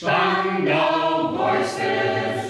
Spandau voices.